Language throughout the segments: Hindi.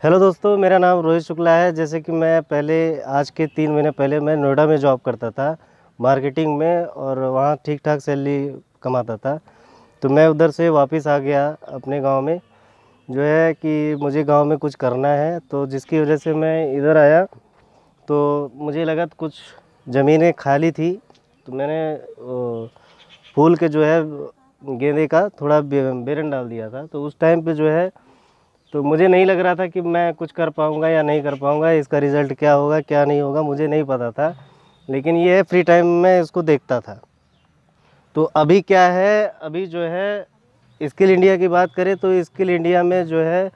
हेलो दोस्तों, मेरा नाम रोहित शुक्ला है। जैसे कि मैं पहले, आज के तीन महीने पहले मैं नोएडा में जॉब करता था, मार्केटिंग में और वहाँ ठीक ठाक सैलरी कमाता था। तो मैं उधर से वापस आ गया अपने गाँव में। जो है कि मुझे गाँव में कुछ करना है तो जिसकी वजह से मैं इधर आया। तो मुझे लगा तो कुछ ज़मीनें खाली थी तो मैंने फूल के जो है गेंदे का थोड़ा बेरन डाल दिया था। तो उस टाइम पे जो है तो मुझे नहीं लग रहा था कि मैं कुछ कर पाऊँगा या नहीं कर पाऊँगा, इसका रिज़ल्ट क्या होगा, क्या नहीं होगा, मुझे नहीं पता था, लेकिन ये फ्री टाइम में इसको देखता था। तो अभी क्या है, अभी जो है स्किल इंडिया की बात करें तो स्किल इंडिया में जो है,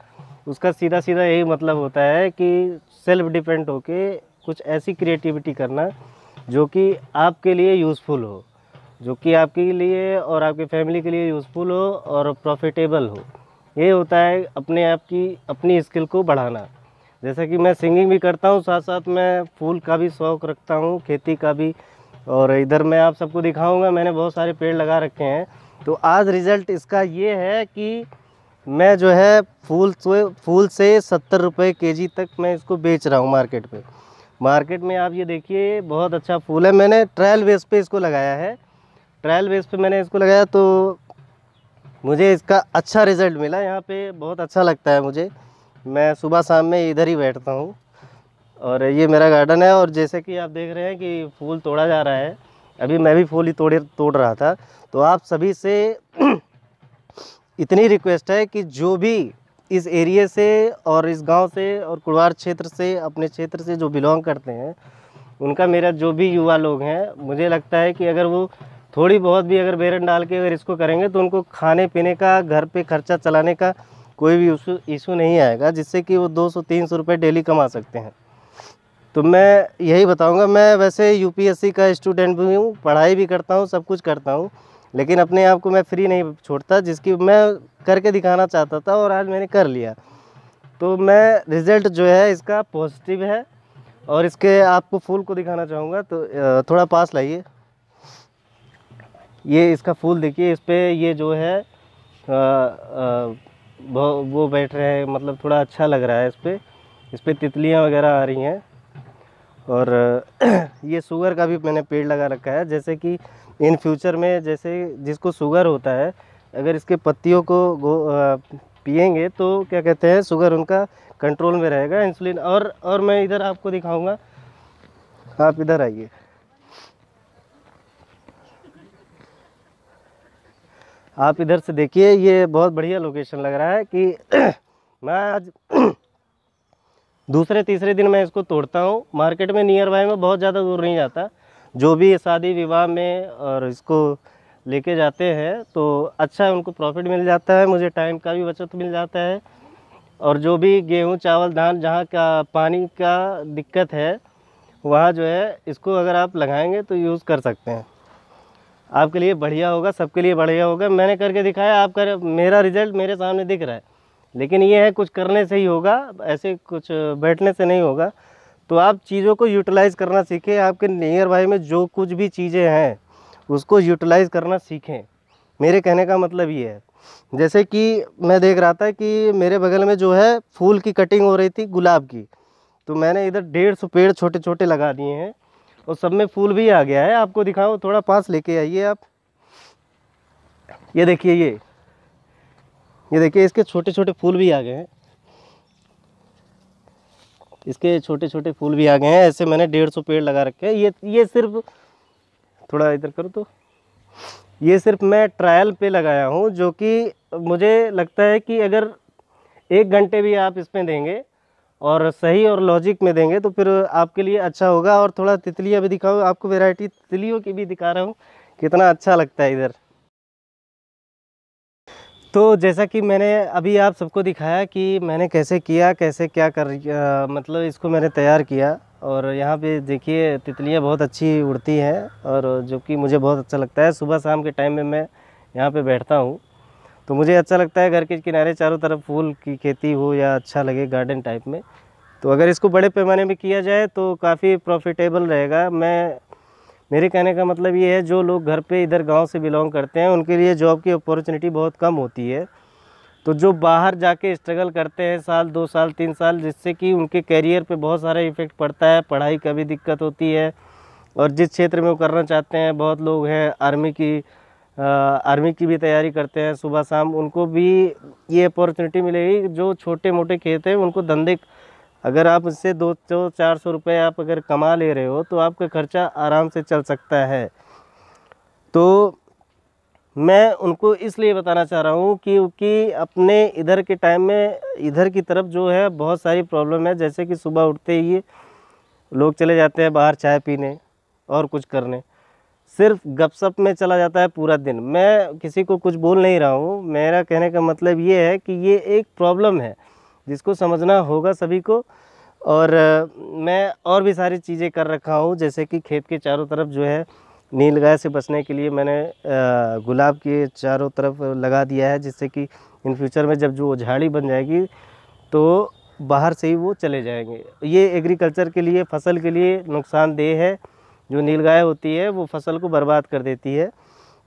उसका सीधा सीधा यही मतलब होता है कि सेल्फ डिपेंड होके कुछ ऐसी क्रिएटिविटी करना जो कि आपके लिए यूज़फुल हो, जो कि आपके लिए और आपके फैमिली के लिए यूज़फुल हो और प्रॉफिटेबल हो। ये होता है अपने आप की, अपनी स्किल को बढ़ाना। जैसा कि मैं सिंगिंग भी करता हूँ साथ साथ मैं फूल का भी शौक़ रखता हूँ, खेती का भी। और इधर मैं आप सबको दिखाऊँगा, मैंने बहुत सारे पेड़ लगा रखे हैं। तो आज रिज़ल्ट इसका ये है कि मैं जो है फूल से फूल से सत्तर रुपये के जी तक मैं इसको बेच रहा हूँ मार्केट पे। मार्केट में आप ये देखिए, बहुत अच्छा फूल है। मैंने ट्रायल बेस पे इसको लगाया है। ट्रायल बेस पे मैंने इसको लगाया तो मुझे इसका अच्छा रिज़ल्ट मिला, यहाँ पे बहुत अच्छा लगता है मुझे। मैं सुबह शाम में इधर ही बैठता हूँ। और ये मेरा गार्डन है और जैसे कि आप देख रहे हैं कि फूल तोड़ा जा रहा है। अभी मैं भी फूल ही तोड़े, तोड़ रहा था। तो आप सभी से इतनी रिक्वेस्ट है कि जो भी इस एरिए से और इस गाँव से और कुड़वार क्षेत्र से, अपने क्षेत्र से जो बिलोंग करते हैं, उनका मेरा जो भी युवा लोग हैं, मुझे लगता है कि अगर वो थोड़ी बहुत भी अगर बेरन डाल के अगर इसको करेंगे तो उनको खाने पीने का, घर पे खर्चा चलाने का कोई भी इशू नहीं आएगा, जिससे कि वो 200-300 रुपए डेली कमा सकते हैं। तो मैं यही बताऊँगा, मैं वैसे यूपीएससी का स्टूडेंट भी हूँ, पढ़ाई भी करता हूँ, सब कुछ करता हूँ, लेकिन अपने आप को मैं फ्री नहीं छोड़ता, जिसकी मैं करके दिखाना चाहता था और आज मैंने कर लिया। तो मैं रिज़ल्ट जो है, इसका पॉजिटिव है और इसके आपको फूल को दिखाना चाहूँगा तो थोड़ा पास लाइए। ये इसका फूल देखिए इस पर ये जो है आ, आ, वो बैठ रहे हैं मतलब थोड़ा अच्छा लग रहा है इस पर इस पर तितलियाँ वगैरह आ रही हैं। और ये शुगर का भी मैंने पेड़ लगा रखा है। जैसे कि इन फ्यूचर में जैसे जिसको शुगर होता है अगर इसके पत्तियों को पिएँगे तो क्या कहते हैं शुगर उनका कंट्रोल में रहेगा। इंसुलिन और और मैं इधर आपको दिखाऊँगा। आप इधर आइए। आप इधर से देखिए, ये बहुत बढ़िया लोकेशन लग रहा है कि मैं आज दूसरे, तीसरे दिन मैं इसको तोड़ता हूँ। मार्केट में नियर बाय में बहुत ज़्यादा दूर नहीं जाता। जो भी शादी विवाह में और इसको लेके जाते हैं तो अच्छा उनको प्रॉफिट मिल जाता है, मुझे टाइम का भी बचत मिल जाता है। और जो भी गेहूँ, चावल, धान, जहाँ का पानी का दिक्कत है, वहाँ जो है, इसको अगर आप लगाएँगे तो यूज़ कर सकते हैं। आपके लिए बढ़िया होगा, सबके लिए बढ़िया होगा। मैंने करके दिखाया, आप कर, मेरा रिज़ल्ट मेरे सामने दिख रहा है। लेकिन ये है, कुछ करने से ही होगा, ऐसे कुछ बैठने से नहीं होगा। तो आप चीज़ों को यूटिलाइज़ करना सीखें, आपके नियर बाई में जो कुछ भी चीज़ें हैं, उसको यूटिलाइज़ करना सीखें। मेरे कहने का मतलब ये है। जैसे कि मैं देख रहा था कि मेरे बगल में जो है, फूल की कटिंग हो रही थी, गुलाब की। तो मैंने इधर डेढ़ सौ पेड़ छोटे छोटे लगा दिए हैं। और सब में फूल भी आ गया है। आपको दिखाओ थोड़ा पास लेके आइए आप। ये देखिए, ये। ये देखिए, इसके छोटे छोटे फूल भी आ गए हैं। इसके छोटे छोटे फूल भी आ गए हैं। ऐसे मैंने डेढ़ सौ पेड़ लगा रखे हैं। ये ये सिर्फ़, थोड़ा इधर करो तो। ये सिर्फ़ मैं ट्रायल पे लगाया हूँ, जो कि मुझे लगता है कि अगर एक घंटे भी आप इसमें देंगे और सही और लॉजिक में देंगे तो फिर आपके लिए अच्छा होगा। और थोड़ा तितलियाँ भी दिखाओ आपको वेराइटी तितलियों की भी दिखा रहा हूँ कितना अच्छा लगता है इधर। तो जैसा कि मैंने अभी आप सबको दिखाया कि मैंने कैसे किया कैसे क्या कर आ, मतलब इसको मैंने तैयार किया। और यहाँ पे देखिए तितलियाँ बहुत अच्छी उड़ती हैं और जो कि मुझे बहुत अच्छा लगता है। सुबह शाम के टाइम में मैं यहाँ पे बैठता हूँ। तो मुझे अच्छा लगता है घर के किनारे चारों तरफ़ फूल की खेती हो या अच्छा लगे गार्डन टाइप में। तो अगर इसको बड़े पैमाने में किया जाए तो काफ़ी प्रॉफिटेबल रहेगा। मैं, मेरे कहने का मतलब ये है, जो लोग घर पे इधर गाँव से बिलोंग करते हैं, उनके लिए जॉब की अपॉर्चुनिटी बहुत कम होती है। तो जो बाहर जाके स्ट्रगल करते हैं साल, दो साल, तीन साल, जिससे कि उनके कैरियर पे बहुत सारा इफ़ेक्ट पड़ता है, पढ़ाई का भी दिक्कत होती है। और जिस क्षेत्र में वो करना चाहते हैं, बहुत लोग हैं आर्मी की आर्मी की भी तैयारी करते हैं सुबह शाम। उनको भी ये अपॉर्चुनिटी मिलेगी जो छोटे मोटे खेत हैं, उनको धंधे अगर आप इससे दो सौ, चार सौ रुपये आप अगर कमा ले रहे हो तो आपका खर्चा आराम से चल सकता है। तो मैं उनको इसलिए बताना चाह रहा हूँ क्योंकि अपने इधर के टाइम में इधर की तरफ़ जो है, बहुत सारी प्रॉब्लम है। जैसे कि सुबह उठते ही लोग चले जाते हैं बाहर चाय पीने और कुछ करने। सिर्फ़ गपशप में चला जाता है पूरा दिन। मैं किसी को कुछ बोल नहीं रहा हूँ। मेरा कहने का मतलब ये है कि ये एक प्रॉब्लम है, जिसको समझना होगा सभी को। और, मैं और भी सारी चीज़ें कर रखा हूँ, जैसे कि खेत के चारों तरफ़ जो है, नील गाय से बचने के लिए मैंने गुलाब के चारों तरफ़ लगा दिया है, जिससे कि इन फ्यूचर में जब जो झाड़ी बन जाएगी तो बाहर से ही वो चले जाएँगे। ये एग्रीकल्चर के लिए, फ़सल के लिए नुकसानदेह है। जो नील गाय होती है, वो फ़सल को बर्बाद कर देती है।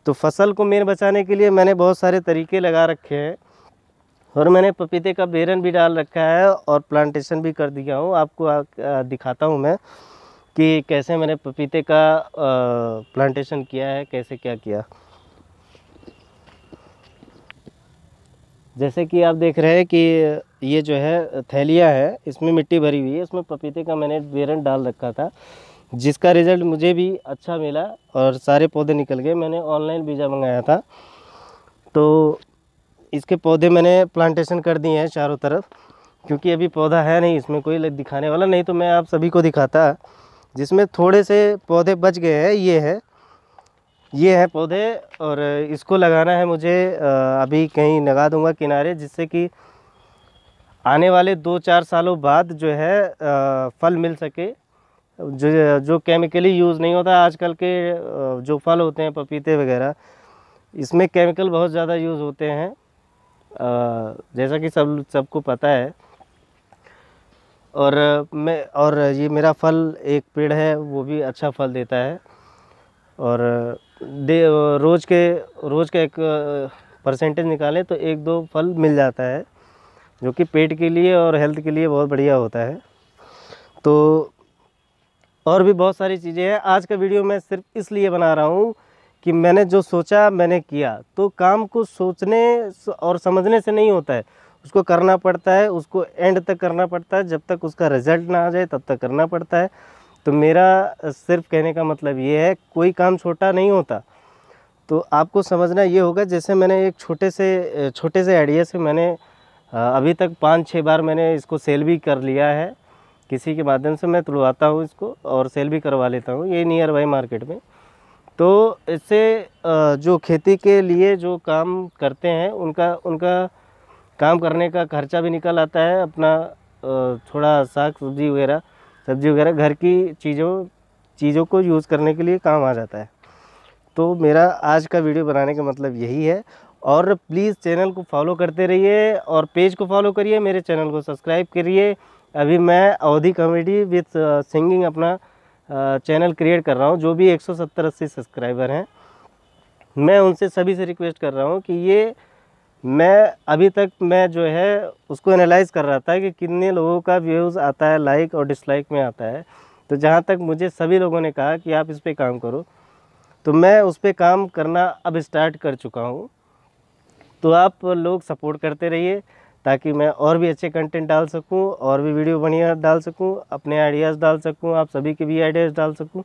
तो फ़सल को मेन बचाने के लिए मैंने बहुत सारे तरीके लगा रखे हैं और मैंने पपीते का बेरन भी डाल रखा है और प्लांटेशन भी कर दिया हूँ। आपको दिखाता हूँ मैं कि कैसे मैंने पपीते का प्लांटेशन किया है, कैसे क्या किया। जैसे कि आप देख रहे हैं कि ये जो है, थैलिया है, इसमें मिट्टी भरी हुई है, इसमें पपीते का मैंने बेरन डाल रखा था। जिसका रिज़ल्ट मुझे भी अच्छा मिला और सारे पौधे निकल गए। मैंने ऑनलाइन बीजा मंगाया था। तो इसके पौधे मैंने प्लांटेशन कर दिए हैं चारों तरफ़, क्योंकि अभी पौधा है नहीं, इसमें कोई दिखाने वाला नहीं तो मैं आप सभी को दिखाता। जिसमें थोड़े से पौधे बच गए हैं, ये है। ये है पौधे और इसको लगाना है मुझे अभी कहीं लगा दूँगा किनारे, जिससे कि आने वाले दो चार सालों बाद जो है फल मिल सके। जो जो केमिकली यूज़ नहीं होता, आजकल के जो फल होते हैं, पपीते वगैरह, इसमें केमिकल बहुत ज़्यादा यूज़ होते हैं। जैसा कि सब, सबको पता है। और मैं, और ये मेरा फल एक पेड़ है, वो भी अच्छा फल देता है। और दे, रोज़ के, रोज़ का एक परसेंटेज निकालें तो एक दो फल मिल जाता है, जो कि पेट के लिए और हेल्थ के लिए बहुत बढ़िया होता है। तो और भी बहुत सारी चीज़ें हैं। आज का वीडियो मैं सिर्फ़ इसलिए बना रहा हूँ कि मैंने जो सोचा, मैंने किया। तो काम को सोचने और समझने से नहीं होता है। उसको करना पड़ता है, उसको एंड तक करना पड़ता है। जब तक उसका रिज़ल्ट ना आ जाए, तब तक करना पड़ता है। तो मेरा सिर्फ़ कहने का मतलब ये है, कोई काम छोटा नहीं होता। तो आपको समझना ये होगा, जैसे मैंने एक छोटे से छोटे से आइडिया से मैंने अभी तक पाँच छः बार मैंने इसको सेल भी कर लिया है। किसी के माध्यम से मैं तुलवाता हूँ इसको और सेल भी करवा लेता हूँ, ये नियर बाई मार्केट में। तो इससे जो खेती के लिए जो काम करते हैं, उनका उनका काम करने का खर्चा भी निकल आता है, अपना थोड़ा साग, सब्ज़ी वगैरह सब्ज़ी वगैरह घर की चीज़ों चीज़ों को यूज़ करने के लिए काम आ जाता है। तो मेरा आज का वीडियो बनाने का मतलब यही है और प्लीज़ चैनल को फॉलो करते रहिए और पेज को फॉलो करिए, मेरे चैनल को सब्सक्राइब करिए। अभी मैं अवधि कॉमेडी विथ सिंगिंग अपना चैनल क्रिएट कर रहा हूँ, जो भी 170 अस्सी सब्सक्राइबर हैं। मैं उनसे सभी से रिक्वेस्ट कर रहा हूँ कि ये, मैं अभी तक मैं जो है, उसको एनालाइज कर रहा था कि कितने लोगों का व्यूज़ आता है लाइक और डिसलाइक में आता है। तो जहाँ तक मुझे सभी लोगों ने कहा कि आप इस पर काम करो। तो मैं उस पर काम करना अब स्टार्ट कर चुका हूँ। तो आप लोग सपोर्ट करते रहिए। ताकि मैं और भी अच्छे कंटेंट डाल सकूँ, और भी वीडियो बढ़िया डाल सकूँ, अपने आइडियाज़ डाल सकूँ, आप सभी के भी आइडियाज़ डाल सकूँ।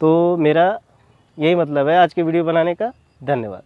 तो मेरा यही मतलब है आज के वीडियो बनाने का। धन्यवाद।